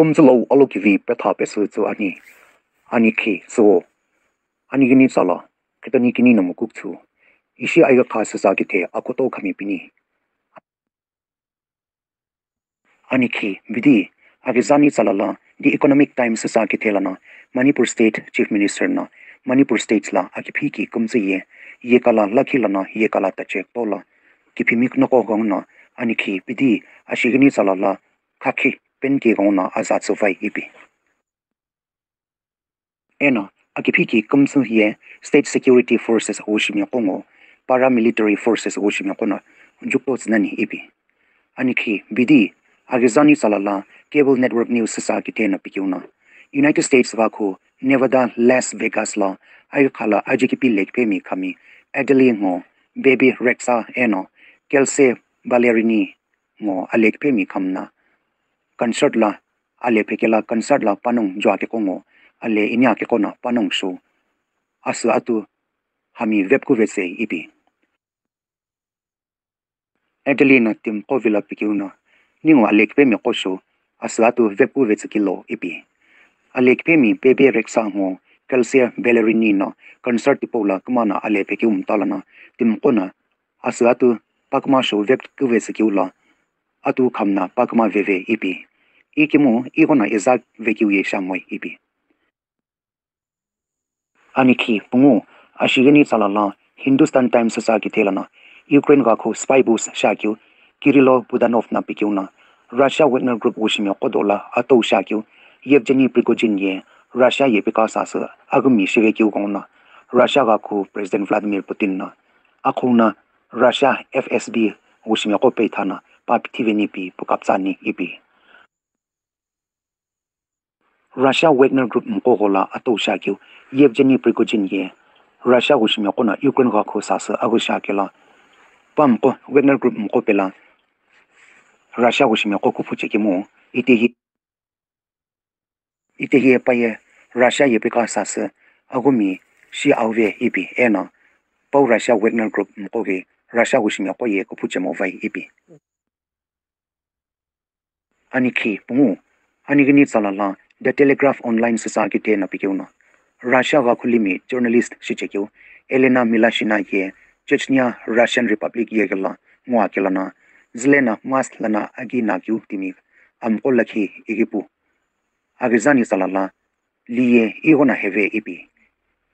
kumzi lau alo ki vi pe tha pe su zu ani. Ani ki su ani gini sala kita ni gini namu kuk chu ishi aiga ka su sa ki te ako to kami pini ani ki bidi agi zani sala la di economic times sa ki te la manipur state chief minister na manipur state la aki phi ki kumzi ye ye kala lakhi lana, ye kala ta chek to la. Ki phi mik no ko gong na ani ki bidi ashi gini sala la khaki pen ke gong na azat so vai ipi ena ki kumsu hiye state security forces oshimya kongo paramilitary forces oshimya kona jukto tsinani ipi aniki bidi agizani salala cable network news sa ki tena pikyuna united states wa ko nevada las vegas la ay khala ajiki lek pe mi khami adeli ngo baby rexa eno kelse balerini ngo alek pe mi khamna concert la ale pekela concert la panung jwa ke kongo ale inya ke kona panung su asu atu hami web ku vese ipi. Adelina tim kovila pikiuna ningo alek pe mi kosu asu atu web ku vese kilo ipi. Alek pe mi pepe reksa ho kalsia bellerinino concert pola kumana ale pekium talana tim kona asu atu pakma shu web ku vese kiula atu khamna pakma veve ipi. iki mu iko na exact veki we sha moi ipi ani ki pungu ashigeni sala la hindustan times sa ki thela na ukraine ga kho spy bus sha kyu kirilo budanov na pikyu na russia wagner group wishimyo kodola ato sha kyu yevgeny prigozhin ye russia ye pika sa sa agmi shige kyu gong na russia ga kho president vladimir putin na akho na russia fsb wishimyo ko pe thana pa pithiveni pi pukapsani ipi Russia Wagner Group mko gola ato sha kyu Yevgeny Prigozhin ye. Russia go shimyo kona Ukraine ga kho sa sa ago sha kela pam ko Wagner Group mko pela Russia go shimyo ko ku pu ki mo ite hi ite hi pa ye Russia ye pe ka sa sa ago mi shi au ve i bi e na pa Russia Wagner Group mko ge Russia go shimyo ko ye ko pu che mo vai i bi ani ki pu ani gni tsala la the Telegraph online society ten अपिकेउनो Russia वाखुली मी journalist सिचेकेउ Elena Milashina ये Chechnya Russian Republic ये गला मुआ केलाना। जलेना मास लना अगी नाक्यु तिमी। अमको लखी इगिपु। अगिजानी सलाला। लिए इगोना हेवे इपी।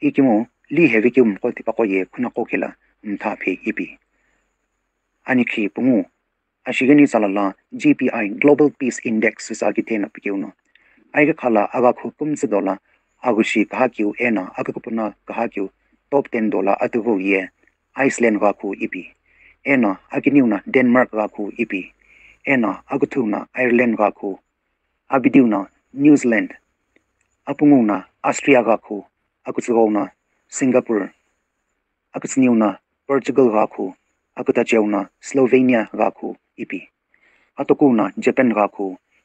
इकिमो ली हेवे कि मको तिपको ये खुना कोखेला मथाफे इपी। अनिखि पुमु। अशिगनी सलाला जीपीआई ग्लोबल पीस इंडेक्स सिसागिते न आई खाला आगा खो कम से दौला आगुशी कहा क्यों ए ना अग कपना कहा क्यों टॉप टेन दौला अत हो ये आइसलैंड वा इपी ए ना अगि न्यू ना डेनमार्क वा खो इपी ए ना अगथू ना आयरलैंड वा खो अबिद्यू ना न्यूजीलैंड अपुंगू ना ऑस्ट्रिया वा खो अकुचगौ ना सिंगापुर अकुच न्यू ना पोर्चुगल वा खो अकुता ना स्लोवेनिया वा खो इपी अतकू ना जपान वा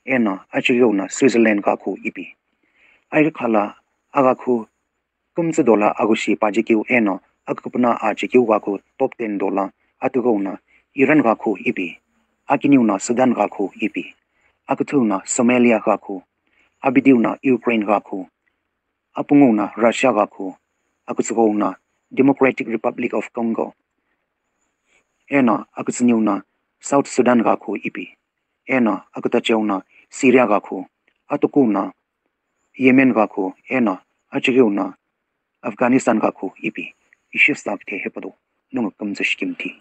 ena achigona switzerland ka khu ipi ai khala aga khu kumse dola agushi pajikiu ena akupna ajikiu wa khu top 10 dola atugona iran ka khu ipi akiniuna sudan ka khu ipi akuthuna somalia ka khu abidiuna ukraine ka khu apunguna russia ka khu akutsugona democratic republic of congo ena akutsniuna south sudan ka khu ipi ena akutachewna Syria गाखो अतो को ना Yemen गाखो ए ना अचगे ना अफ़गानिस्तान गाखो EP इशिफ साक थे हे पदो नुंग कमजश किम थी